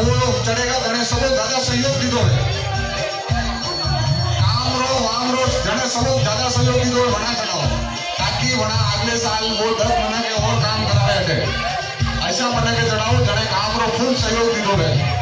वो चढ़ेगा जने सब दादा सहयोग दी दो काम रो वाम रो जने सब दादा सहयोग दी दो बना चढ़ाओ ताकि बना अगले साल वो दस महीने के और काम करावे थे ऐसा महीने के चढ़ाओ जड़े काम रो फुल सहयोग दी दो है